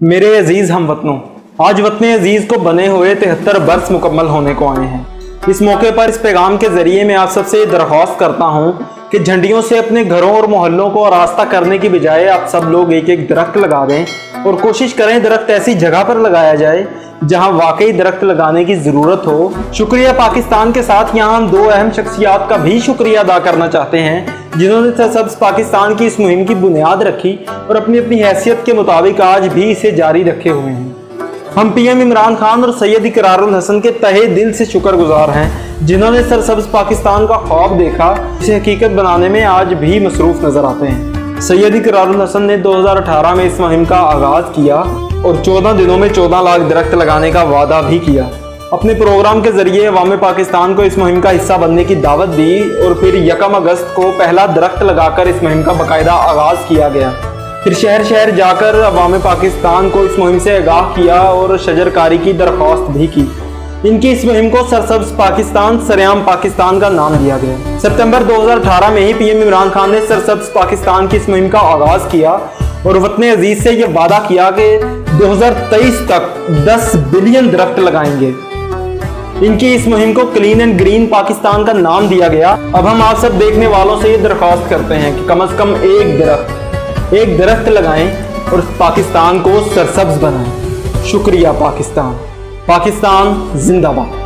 मेरे अज़ीज़, हम वतनों। आज वतन अज़ीज़ को बने हुए तिहत्तर बरस मुकम्मल होने को आए हैं। इस मौके पर इस पैगाम के ज़रिए मैं आप सबसे दरख्वास्त करता हूँ कि झंडियों से अपने घरों और मोहल्लों को रास्ता करने की बजाय आप सब लोग एक एक दरख्त लगा दें और कोशिश करें दरख्त ऐसी जगह पर लगाया जाए जहाँ वाकई दरख्त लगाने की ज़रूरत हो। शुक्रिया पाकिस्तान के साथ, यहाँ हम दो अहम शख्सियात का भी शुक्रिया अदा करना चाहते हैं। जिन्होंने सरसब्ज पाकिस्तान की इस मुहिम की बुनियाद रखी और अपनी अपनी हैसियत के मुताबिक आज भी इसे जारी रखे हुए हैं। हम पीएम इमरान खान और सैयद इकरारुल हसन के तहे दिल से शुक्रगुजार हैं, जिन्होंने सरसब्ज पाकिस्तान का ख्वाब देखा, इसे हकीकत बनाने में आज भी मसरूफ नज़र आते हैं। सैयद इकरारुल हसन ने 2018 में इस मुहिम का आगाज़ किया और 14 दिनों में 14 लाख दरख्त लगाने का वादा भी किया। अपने प्रोग्राम के ज़रिए अवाम पाकिस्तान को इस मुहिम का हिस्सा बनने की दावत दी और फिर यकम अगस्त को पहला दरख्त लगाकर इस मुहिम का बाकायदा आगाज़ किया गया। फिर शहर शहर जाकर अवाम पाकिस्तान को इस मुहिम से आगाह किया और शजरकारी की दरख्वास्त भी की। इनकी इस मुहिम को सरसब्ज पाकिस्तान, सरेआम पाकिस्तान का नाम दिया गया। सितंबर 2018 में ही पीएम इमरान खान ने सरसब्ज पाकिस्तान की इस मुहिम का आगाज़ किया और वतन अज़ीज़ से यह वादा किया कि 2023 तक 10 बिलियन दरख्त लगाएँगे। इनकी इस मुहिम को क्लीन एंड ग्रीन पाकिस्तान का नाम दिया गया। अब हम आप सब देखने वालों से ये दरख्वास्त करते हैं कि कम अज कम एक दरख्त एक दरख्त लगाएँ और पाकिस्तान को सरसब्ज बनाएँ। शुक्रिया पाकिस्तान। पाकिस्तान जिंदाबाद।